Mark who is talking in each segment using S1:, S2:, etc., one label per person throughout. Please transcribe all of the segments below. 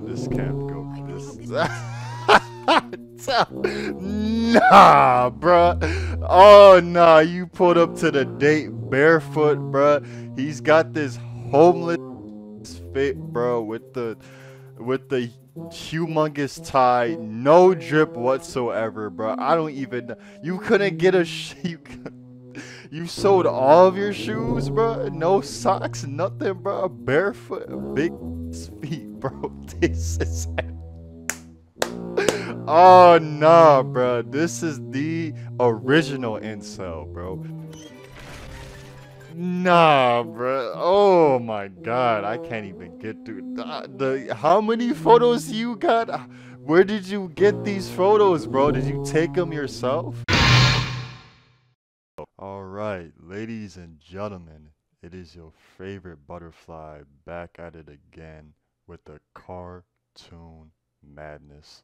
S1: no, this can't go. This. nah, bruh. Oh nah, you pulled up to the date barefoot, bruh. He's got this homeless fit, bro, with the with the humongous tie, no drip whatsoever, bro. I don't even. You couldn't get a. Sh- you, you sold all of your shoes, bro. No socks, nothing, bro. Barefoot, big feet, bro. Is. Oh nah, bro. This is the original incel, bro. Nah, bro. Oh my god, I can't even get through the, the how many photos you got? Where did you get these photos, bro? Did you take them yourself? All right, ladies and gentlemen, it is your favorite butterfly back at it again with the cartoon madness.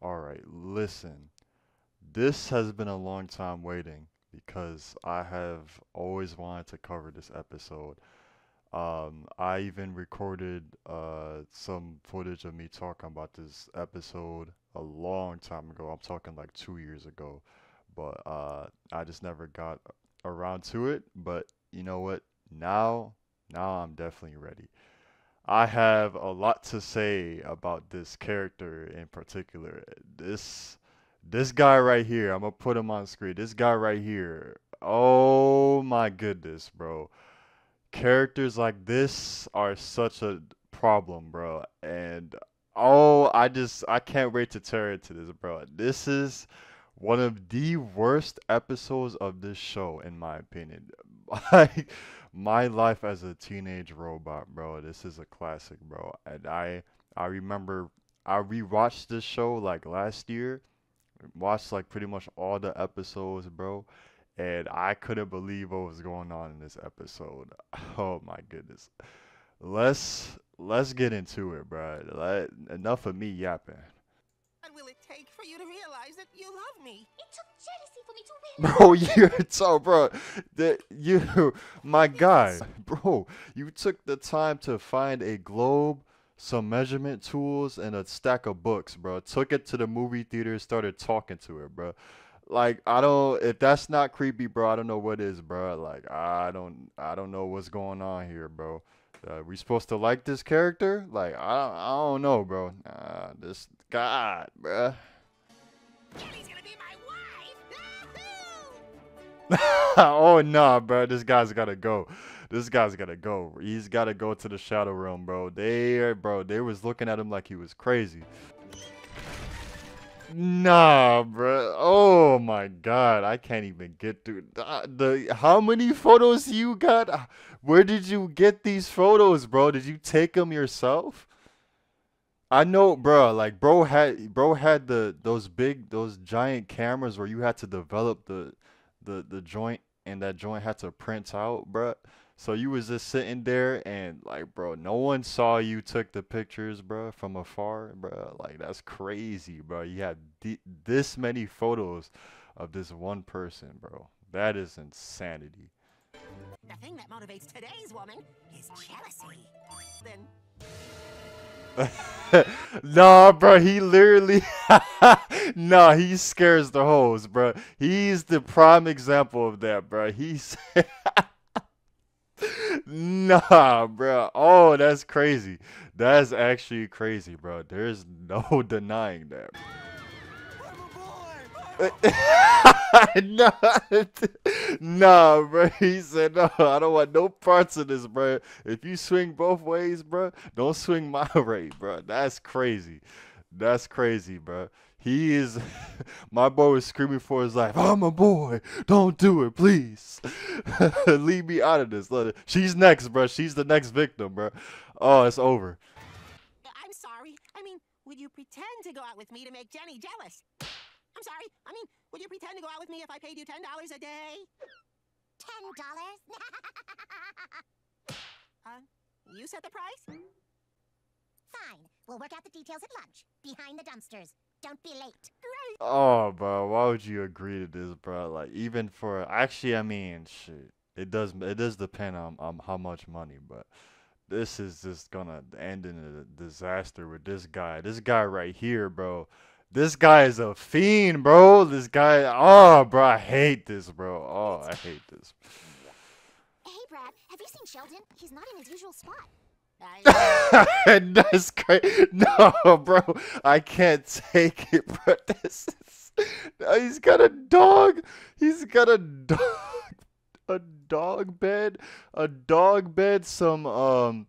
S1: All right, listen. This has been a long time waiting because I have always wanted to cover this episode. Um, I even recorded uh, some footage of me talking about this episode a long time ago. I'm talking like two years ago, but uh, I just never got around to it. But you know what? Now, now I'm definitely ready. I have a lot to say about this character in particular. This this guy right here, I'm gonna put him on screen. This guy right here. Oh my goodness, bro. Characters like this are such a problem, bro. And oh, I just I can't wait to tear into this, bro. This is one of the worst episodes of this show in my opinion. Like my life as a teenage robot, bro. This is a classic, bro. And I I remember I rewatched this show like last year. Watched like pretty much all the episodes, bro. And I couldn't believe what was going on in this episode. Oh my goodness. Let's let's get into it, bro. Let, enough of me yapping.
S2: What will it take for you to realize that you love me?
S1: Bro, you're so bro. That you, my guy, bro. You took the time to find a globe, some measurement tools, and a stack of books, bro. Took it to the movie theater, started talking to it, bro. Like I don't. If that's not creepy, bro, I don't know what is, bro. Like I don't. I don't know what's going on here, bro. Uh, we supposed to like this character? Like I don't. I don't know, bro. Uh, this God, bro. oh nah, bro. This guy's gotta go. This guy's gotta go. He's gotta go to the shadow realm, bro. They, bro, they was looking at him like he was crazy. Nah, bro. Oh my god, I can't even get through the, uh, the. How many photos you got? Where did you get these photos, bro? Did you take them yourself? I know, bro. Like, bro had bro had the those big those giant cameras where you had to develop the the the joint and that joint had to print out, bro. So you was just sitting there and like, bro, no one saw you took the pictures, bro, from afar, bro. Like that's crazy, bro. You had th- this many photos of this one person, bro. That is insanity.
S2: The thing that motivates today's woman is jealousy. Then
S1: nah, bro, he literally, nah, he scares the hoes, bro. He's the prime example of that, bro. He's, nah, bro. Oh, that's crazy. That's actually crazy, bro. There's no denying that. Nah, nah, bro. He said, no, I don't want no parts of this, bro. If you swing both ways, bro, don't swing my way, bro. That's crazy. That's crazy, bro. He is, my boy was screaming for his life. I'm a boy. Don't do it, please. Leave me out of this. Let She's next, bro. She's the next victim, bro. Oh, it's over.
S2: Uh, I'm sorry. I mean, would you pretend to go out with me to make Jenny jealous? I'm sorry. I mean, would you pretend to go out with me if I paid you ten dollars a day?
S3: Ten dollars?
S2: Uh, you set the price?
S3: Fine. We'll work out the details at lunch. Behind the dumpsters. Don't be late. Great.
S1: Oh, bro, why would you agree to this, bro? Like, even for actually, I mean, shit, it does it does depend on on how much money, but this is just gonna end in a disaster with this guy. This guy right here, bro. This guy is a fiend, bro. This guy, oh, bro, I hate this, bro. Oh, I hate this.
S3: Hey, Brad, have you seen Sheldon? He's not in his usual spot.
S1: That's great. No, bro, I can't take it, bro. This is, he's got a dog. He's got a dog, a dog bed, a dog bed, some um,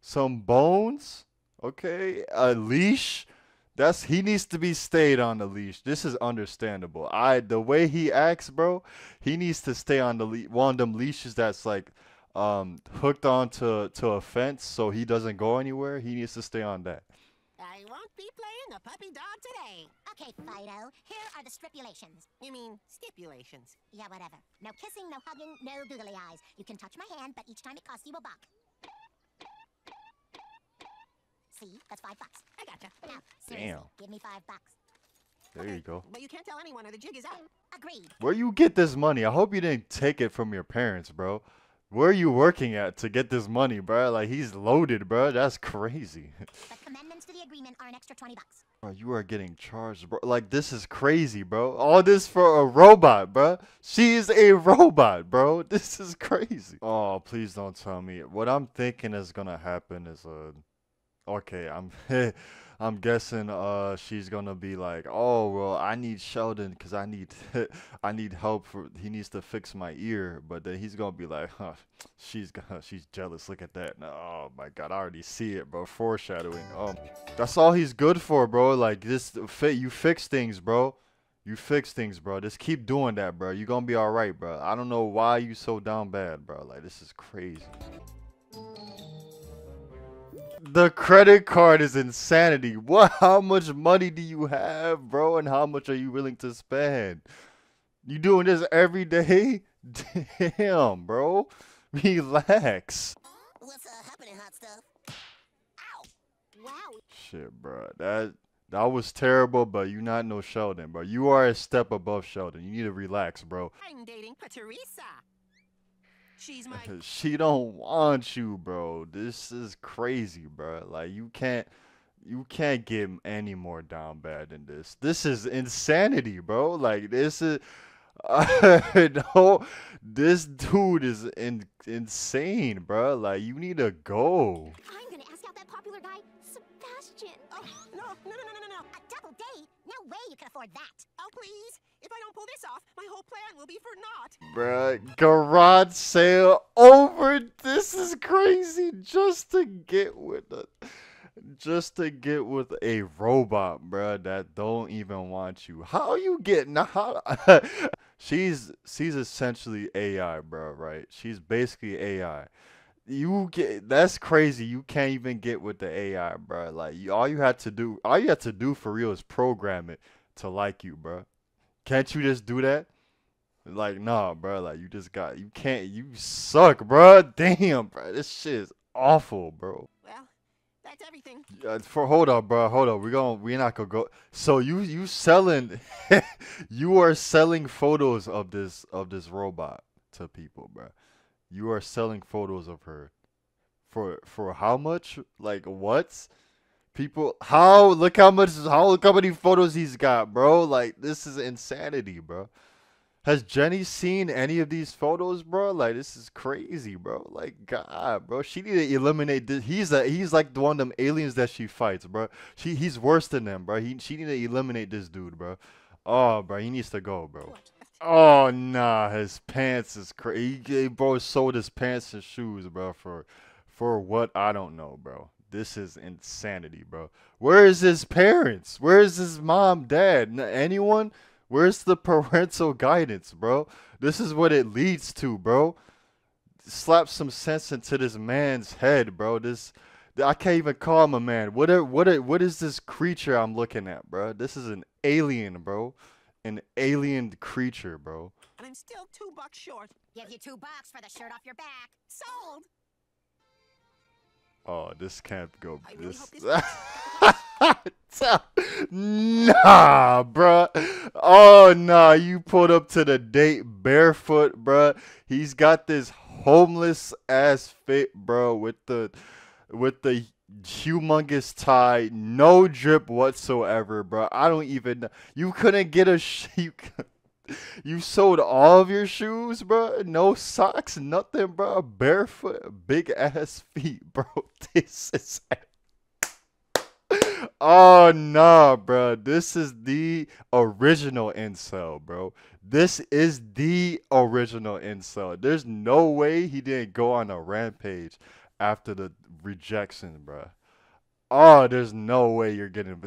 S1: some bones. Okay, a leash. That's he needs to be stayed on the leash. This is understandable. I the way he acts, bro, he needs to stay on the le- one of them leashes that's like um hooked onto to a fence so he doesn't go anywhere. He needs to stay on that.
S2: I won't be playing a puppy dog today.
S3: Okay, Fido, here are the stipulations.
S2: You mean stipulations?
S3: Yeah, whatever. No kissing, no hugging, no googly eyes. You can touch my hand, but each time it costs you a buck. See, that's five bucks.
S2: I gotcha.
S3: Now, seriously,
S1: Damn.
S3: give me five bucks.
S1: There you go.
S2: But you can't tell anyone or the jig is up.
S3: Agreed.
S1: Where you get this money? I hope you didn't take it from your parents, bro. Where are you working at to get this money, bro? Like he's loaded, bro. That's crazy.
S3: The amendments to the agreement are an extra 20 bucks.
S1: Bro, you are getting charged, bro. Like this is crazy, bro. All this for a robot, bro. She is a robot, bro. This is crazy. Oh, please don't tell me. What I'm thinking is gonna happen is uh okay, I'm I'm guessing uh she's gonna be like, oh well, I need Sheldon because I need I need help for he needs to fix my ear, but then he's gonna be like, huh, she's gonna she's jealous. Look at that. Oh my god, I already see it, bro. Foreshadowing. Um, that's all he's good for, bro. Like this, fit you fix things, bro. You fix things, bro. Just keep doing that, bro. You gonna be all right, bro. I don't know why you so down bad, bro. Like this is crazy. The credit card is insanity. What? How much money do you have, bro? And how much are you willing to spend? You doing this every day? Damn, bro. Relax.
S2: What's uh, happening, hot stuff? Ow!
S3: Wow,
S1: Shit, bro. That that was terrible, but you not no Sheldon, bro. You are a step above Sheldon. You need to relax, bro.
S2: I'm dating. She's my.
S1: She don't want you, bro. This is crazy, bro. Like you can't you can't get any more down bad than this. This is insanity, bro. Like this is no, this dude is in, insane, bro. Like you need to go.
S3: I'm gonna ask out that popular guy, Sebastian.
S2: Oh, no, no, no, no, no, no, no.
S3: A double date? No way you can afford that.
S2: Oh, please. If I don't pull this off, my whole plan will be for naught.
S1: Bruh, garage sale over. This is crazy. Just to get with a, just to get with a robot, bruh, that don't even want you. How you getting? How? she's she's essentially AI, bruh. Right? She's basically AI. You get that's crazy. You can't even get with the AI, bro. Like you, all you had to do, all you had to do for real is program it to like you, bro. Can't you just do that? Like, nah, bro. Like, you just got, you can't, you suck, bro. Damn, bro. This shit is awful, bro.
S2: Well, that's everything.
S1: Uh, for hold up, bro. Hold up. We going we not gonna go. So you you selling, you are selling photos of this of this robot to people, bro. You are selling photos of her for for how much? Like what? People, how look how much how look how many photos he's got, bro. Like this is insanity, bro. Has Jenny seen any of these photos, bro? Like this is crazy, bro. Like God, bro. She need to eliminate this. He's a he's like the one of them aliens that she fights, bro. She he's worse than them, bro. He she need to eliminate this dude, bro. Oh, bro, he needs to go, bro.
S2: What?
S1: Oh nah, his pants is crazy. He, bro sold his pants and shoes, bro, for for what I don't know, bro. This is insanity, bro. Where is his parents? Where is his mom, dad? Anyone? Where's the parental guidance, bro? This is what it leads to, bro. Slap some sense into this man's head, bro. This I can't even call him a man. What are, what are, what is this creature I'm looking at, bro? This is an alien, bro. An alien creature, bro.
S2: And I'm still two bucks short.
S3: Give you two bucks for the shirt off your back.
S2: Sold.
S1: Oh, this can't go.
S2: I really
S1: This.
S2: hope
S1: nah, bruh. Oh, nah. You pulled up to the date barefoot, bruh. He's got this homeless ass fit, bro, with the with the humongous tie, no drip whatsoever, bro. I don't even. You couldn't get a. You, you sold all of your shoes, bro. No socks, nothing, bro. Barefoot, big ass feet, bro. This is. Oh nah, bro. This is the original incel, bro. This is the original incel. There's no way he didn't go on a rampage after the rejection, bro. Oh, there's no way you're getting.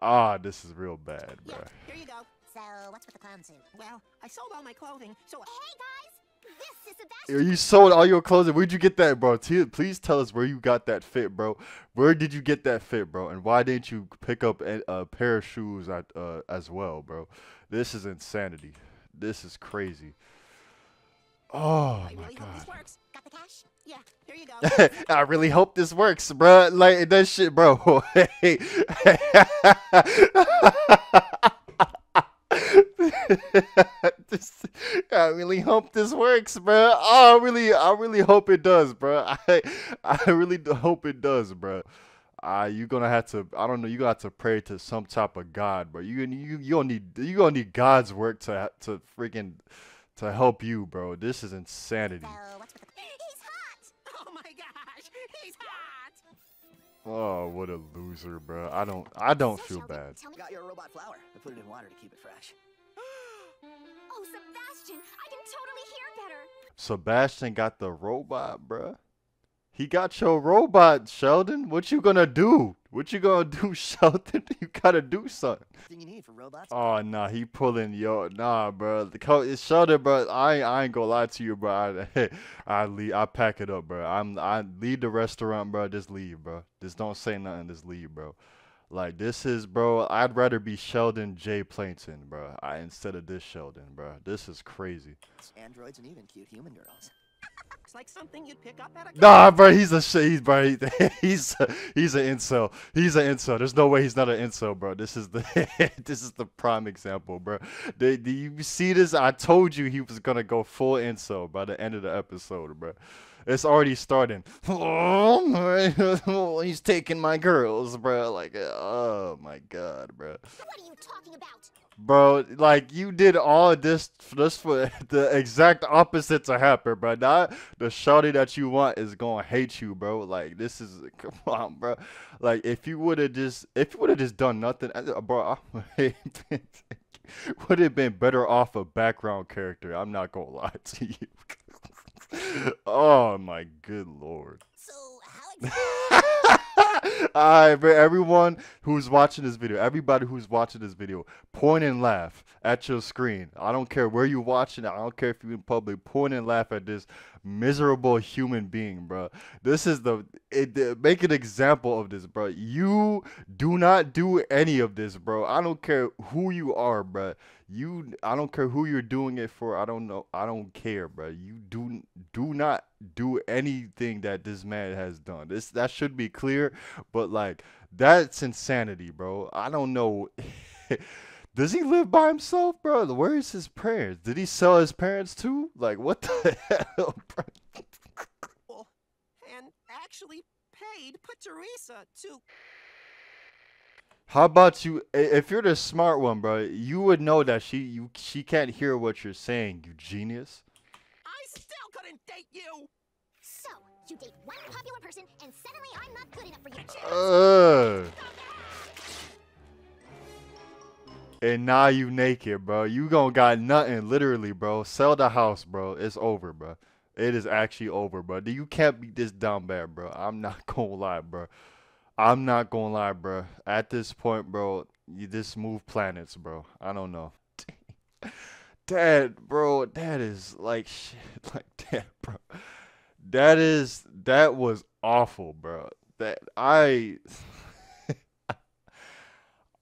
S1: Ah, this is real bad, bro.
S2: Yeah, here you go.
S3: So, what's with the clown suit?
S2: Well, I sold all my clothing, so
S3: Hey, guys! This is Sebastian.
S1: You sold all your clothes. Where'd you get that, bro? T- please tell us where you got that fit, bro. Where did you get that fit, bro? And why didn't you pick up a, a pair of shoes at, uh, as well, bro? This is insanity. This is crazy. Oh
S2: I
S1: my
S2: really hope this
S1: god.
S2: works.
S3: Got the cash?
S2: Yeah, here you go.
S1: I really hope this works, bro. Like that shit, bro. Hey. This- I really hope this works, bro. Oh, I really, I really hope it does, bro. I, I really hope it does, bro. Uh, you gonna have to, I don't know, you have to pray to some type of God, bro. You, you, you gonna need, you gonna need God's work to, to freaking, to help you, bro. This is insanity.
S3: So, what's with the... He's hot!
S2: oh my gosh, he's hot!
S1: Oh, what a loser, bro. I don't, I don't
S3: So,
S1: feel bad.
S3: Tell me...
S4: Got your robot flower. I put it in water to keep it fresh.
S3: Oh, Sebastian! I can totally hear better!
S1: Sebastian got the robot, bruh. He got your robot, Sheldon. What you gonna do? What you gonna do, Sheldon? You gotta do something.
S4: Thing you need for robots.
S1: Oh nah, he pulling yo nah, bro. The Sheldon, bro. I ain't- I ain't gonna lie to you, bro. I I leave, I pack it up, bro. I'm I leave the restaurant, bro. Just leave, bro. Just don't say nothing. Just leave, bro. Like this is, bro. I'd rather be Sheldon J. Plankton, bro. I instead of this Sheldon, bro. This is crazy.
S4: Androids and even cute human girls.
S2: Looks like something you'd pick up at a
S1: Nah, bro, he's a sh- he's bro, he, he's he's an incel. He's an incel. There's no way he's not an incel, bro. This is the this is the prime example, bro. Do, do you see this? I told you he was gonna go full incel by the end of the episode, bro. It's already starting. Oh, he's taking my girls, bro. Like, oh my god, bro
S3: What are you talking about?
S1: Bro. Like you did all this just for the exact opposite to happen, bro. Now the shawty that you want is gonna hate you, bro. Like this is come on, bro. Like if you would have just if you would have just done nothing, uh, bro, would have been better off a background character. I'm not gonna lie to you. oh my good lord.
S3: So, how
S1: Alright, but everyone who's watching this video, everybody who's watching this video, point and laugh at your screen. I don't care where you're watching it. I don't care if you're in public. Point and laugh at this miserable human being, bro. This is the it, it- make an example of this, bro. You do not do any of this, bro. I don't care who you are, bro. You, I don't care who you're doing it for. I don't know. I don't care, bro. You do do not do anything that this man has done. This that should be clear. But like that's insanity, bro. I don't know. Does he live by himself, bro? Where is his parents? Did he sell his parents too? Like what the hell, bro?
S2: And actually paid Teresa to.
S1: How about you? If you're the smart one, bro, you would know that she you she can't hear what you're saying. You genius.
S2: I still couldn't date you!
S3: So, you date one popular person, and suddenly I'm not good enough for you.
S1: Ugh. And now you naked, bro. You gon' got nothing, literally, bro. Sell the house, bro. It's over, bro. It is actually over, bro. You can't be this down bad, bro. I'm not gonna lie, bro. I'm not gonna lie, bro. At this point, bro, you just move planets, bro. I don't know. Dad, bro, that is like shit. Like that, bro. That is that was awful, bro. That I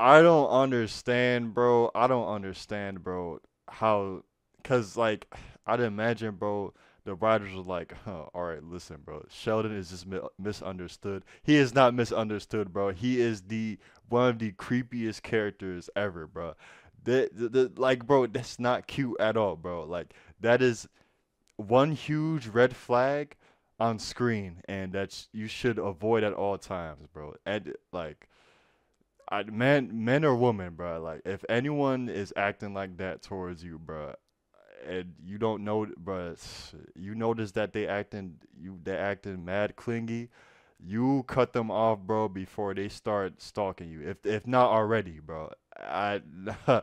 S1: I don't understand, bro. I don't understand, bro, how cuz like I'd imagine, bro, the writers were like, huh, all right, listen, bro. Sheldon is just mi- misunderstood. He is not misunderstood, bro. He is the one of the creepiest characters ever, bro. The, the, like, bro, that's not cute at all, bro. Like that is one huge red flag on screen, and that you should avoid at all times, bro. And like, I man, men or women, bro. Like, if anyone is acting like that towards you, bro, and you don't know, bro, you notice that they acting, you they acting mad clingy. You cut them off, bro, before they start stalking you. If if not already, bro. I,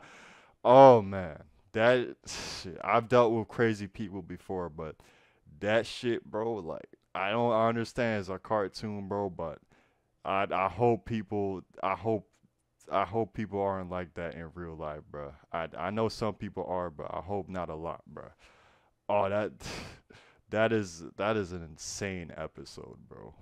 S1: oh man, that shit, I've dealt with crazy people before, but that shit, bro, like I don't understand it's a cartoon, bro, but I I hope people I hope I hope people aren't like that in real life, bro. I I know some people are, but I hope not a lot, bro. Oh, that that is that is an insane episode, bro.